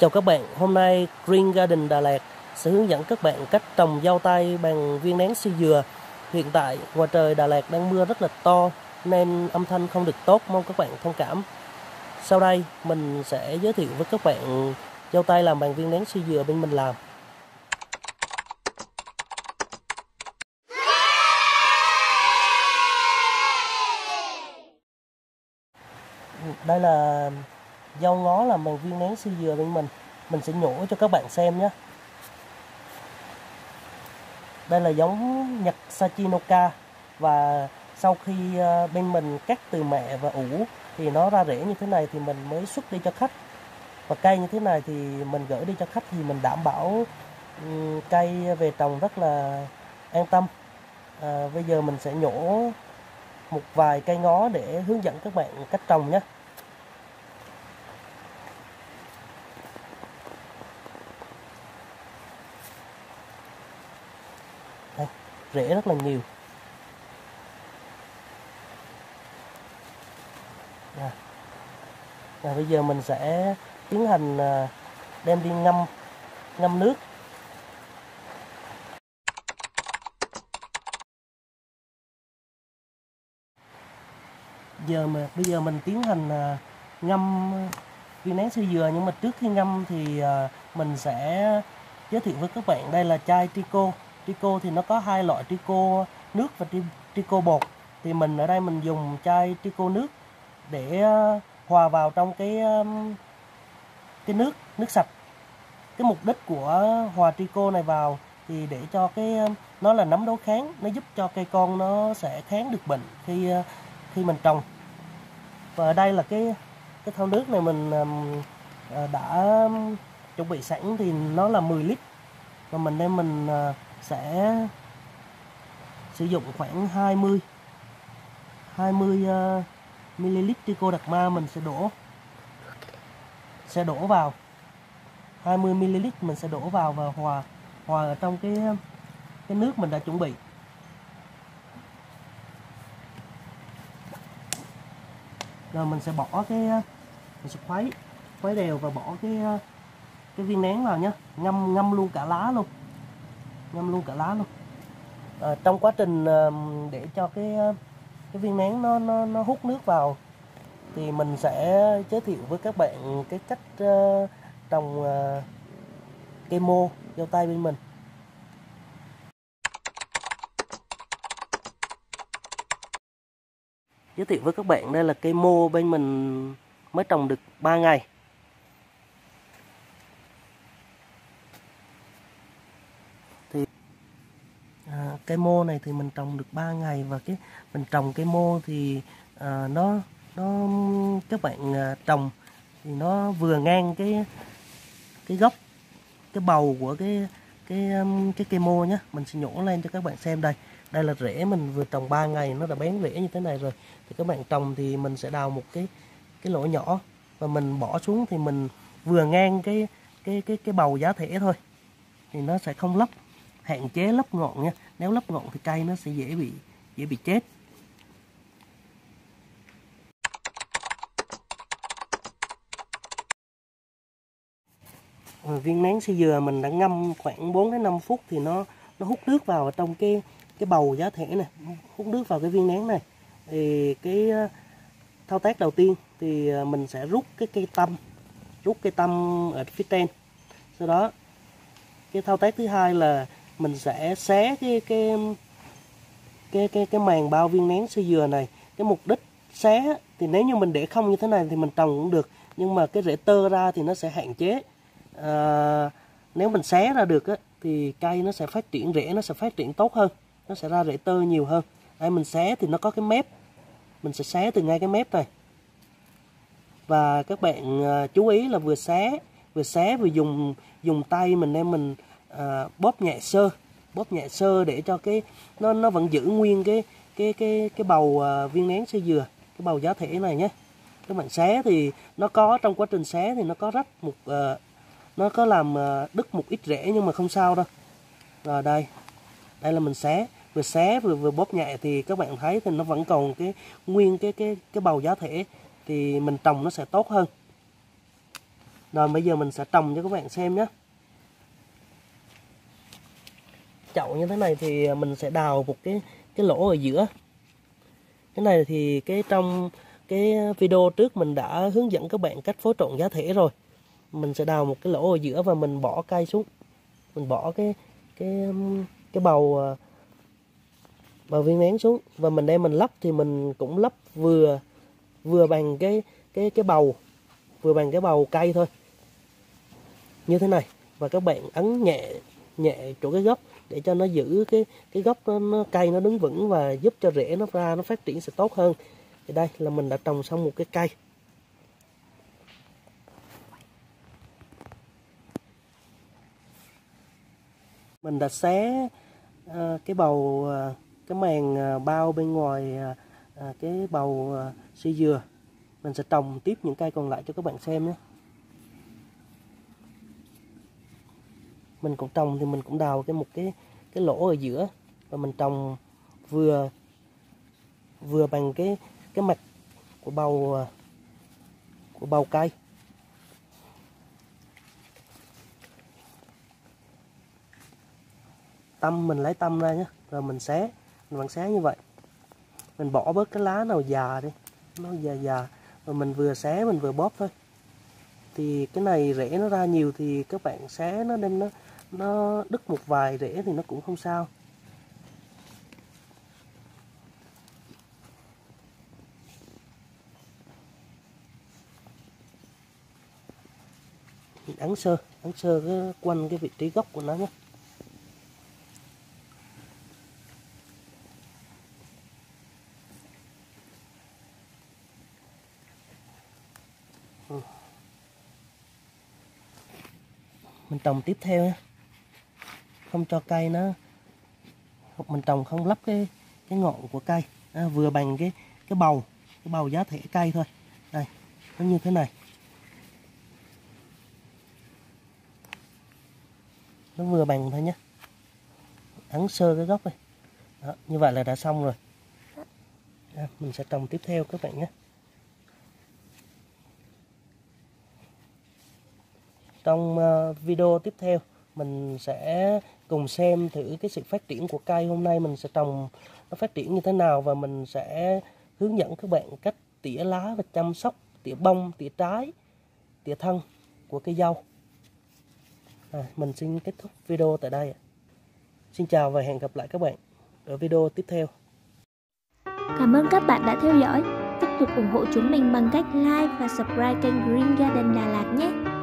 Chào các bạn, hôm nay Green Garden Đà Lạt sẽ hướng dẫn các bạn cách trồng dâu tay bằng viên nén siêu dừa. Hiện tại ngoài trời Đà Lạt đang mưa rất là to nên âm thanh không được tốt, mong các bạn thông cảm. Sau đây mình sẽ giới thiệu với các bạn dâu tay làm bằng viên nén siêu dừa bên mình làm. Đây là dâu ngó làm bằng viên nén siêu dừa bên mình. Mình sẽ nhổ cho các bạn xem nhé. Đây là giống nhật Sachinoka. Và sau khi ờ, bên mình cắt từ mẹ và ủ thì nó ra rễ như thế này thì mình mới xuất đi cho khách. Và cây như thế này thì mình gửi đi cho khách thì mình đảm bảo ừ, cây về trồng rất là an tâm. À, bây giờ mình sẽ nhổ một vài cây ngó để hướng dẫn các bạn cách trồng nhé. Rẻ rễ rất là nhiều. À. À, bây giờ mình sẽ tiến hành à, đem đi ngâm ngâm nước. Giờ mà bây giờ mình tiến hành à, ngâm viên nén sơ dừa nhưng mà trước khi ngâm thì à, mình sẽ giới thiệu với các bạn đây là chai trico trico thì nó có hai loại trico nước và trico bột. Thì mình ở đây mình dùng chai trico nước để ờ, hòa vào trong cái cái nước nước sạch. Cái mục đích của hòa trico này vào thì để cho cái nó là nấm đấu kháng, nó giúp cho cây con nó sẽ kháng được bệnh khi ờ, khi mình trồng. Và ở đây là cái cái thau nước này mình ờ, đã chuẩn bị sẵn thì nó là 10 lít. Và mình đem mình sẽ sử dụng khoảng 20 20 uh, ml tico đặc ma mình sẽ đổ sẽ đổ vào. 20 ml mình sẽ đổ vào và hòa hòa ở trong cái cái nước mình đã chuẩn bị. Rồi mình sẽ bỏ cái mình sẽ khuấy khuấy đều và bỏ cái cái viên nén vào nhé ngâm ngâm luôn cả lá luôn ngâm luôn cả lá luôn. À, trong quá trình à, để cho cái cái viên nén nó nó nó hút nước vào thì mình sẽ giới thiệu với các bạn cái cách uh, trồng uh, cây mô dâu tay bên mình. Giới thiệu với các bạn đây là cây mô bên mình mới trồng được 3 ngày. À, cây mô này thì mình trồng được 3 ngày và cái mình trồng cây mô thì à, nó nó các bạn à, trồng thì nó vừa ngang cái cái gốc cái bầu của cái cái um, cái cây mô nhé mình sẽ nhổ lên cho các bạn xem đây. Đây là rễ mình vừa trồng 3 ngày nó đã bén rễ như thế này rồi. Thì các bạn trồng thì mình sẽ đào một cái cái lỗ nhỏ và mình bỏ xuống thì mình vừa ngang cái cái cái cái bầu giá thể thôi. Thì nó sẽ không lấp hạn chế lấp ngọn nha nếu lấp ngọn thì cây nó sẽ dễ bị dễ bị chết. Ờ, viên nén xi dừa mình đã ngâm khoảng 4 đến 5 phút thì nó nó hút nước vào trong cái cái bầu giá thể này, hút nước vào cái viên nén này. Thì cái ờ, thao tác đầu tiên thì ờ, mình sẽ rút cái cây tâm, rút cây tâm ở phía trên. Sau đó, cái thao tác thứ hai là mình sẽ xé cái cái cái cái cái màng bao viên nén sơ dừa này. Cái mục đích xé thì nếu như mình để không như thế này thì mình trồng cũng được nhưng mà cái rễ tơ ra thì nó sẽ hạn chế. À, nếu mình xé ra được á, thì cây nó sẽ phát triển rễ nó sẽ phát triển tốt hơn nó sẽ ra rễ tơ nhiều hơn. Đây mình xé thì nó có cái mép. Mình sẽ xé từ ngay cái mép này. Và các bạn à, chú ý là vừa xé vừa xé vừa dùng dùng tay mình đem mình à, bóp nhẹ sơ bóp nhẹ sơ để cho cái nó nó vẫn giữ nguyên cái cái cái cái bầu à, viên nén sơ dừa cái bầu giá thể này nhé. Các bạn xé thì nó có trong quá trình xé thì nó có rách một uh, nó có làm uh, đứt một ít rễ nhưng mà không sao đâu. Rồi đây đây là mình xé vừa xé vừa vừa bóp nhẹ thì các bạn thấy thì nó vẫn còn cái nguyên cái cái cái bầu giá thể thì mình trồng nó sẽ tốt hơn. Rồi bây giờ mình sẽ trồng cho các bạn xem nhé. Chậu như thế này thì mình sẽ đào một cái cái lỗ ở giữa. Cái này thì cái trong cái video trước mình đã hướng dẫn các bạn cách phối trộn giá thể rồi. Mình sẽ đào một cái lỗ ở giữa và mình bỏ cây xuống. Mình bỏ cái cái cái bầu à, bầu viên nén xuống. Và mình đem mình lắp thì mình cũng lắp vừa vừa bằng cái cái cái bầu, vừa bằng cái bầu cây thôi. Như thế này. Và các bạn ấn nhẹ nhẹ chỗ cái gốc để cho nó giữ cái cái gốc nó, nó cây nó đứng vững và giúp cho rễ nó ra nó phát triển sẽ tốt hơn. Thì đây là mình đã trồng xong một cái cây. Mình đã xé uh, cái bầu uh, cái màng uh, bao bên ngoài uh, cái bầu uh, xi dừa. Mình sẽ trồng tiếp những cây còn lại cho các bạn xem nhé. Mình cũng trồng thì mình cũng đào cái một cái cái lỗ ở giữa. Và mình trồng vừa vừa bằng cái cái mặt của bầu à, của bầu cây. Tâm, mình lấy tâm ra nhé rồi mình xé, mình vẫn xé như vậy. Mình bỏ bớt cái lá nào già đi, nó già già, rồi mình vừa xé, mình vừa bóp thôi. Thì cái này rễ nó ra nhiều thì các bạn xé nó đem nó nó đứt một vài rễ thì nó cũng không sao. Ấn sơ ấn sơ cái quanh cái vị trí gốc của nó nhé. Ừ. Mình trồng tiếp theo nhé không cho cây nó mình trồng không lắp cái cái ngọn của cây. À, vừa bằng cái cái bầu cái bầu giá thể cây thôi. Đây nó như thế này. Nó vừa bằng thôi nhé. Ấn sơ cái gốc này Đó, như vậy là đã xong rồi. À, mình sẽ trồng tiếp theo các bạn nhé. Trong à, video tiếp theo mình sẽ cùng xem thử cái sự phát triển của cây hôm nay mình sẽ trồng nó phát triển như thế nào và mình sẽ hướng dẫn các bạn cách tỉa lá và chăm sóc tỉa bông tỉa trái tỉa thân của cây dâu. À, mình xin kết thúc video tại đây xin chào và hẹn gặp lại các bạn ở video tiếp theo. Cảm ơn các bạn đã theo dõi. Tiếp tục ủng hộ chúng mình bằng cách like và subscribe kênh Green Garden Đà Lạt nhé.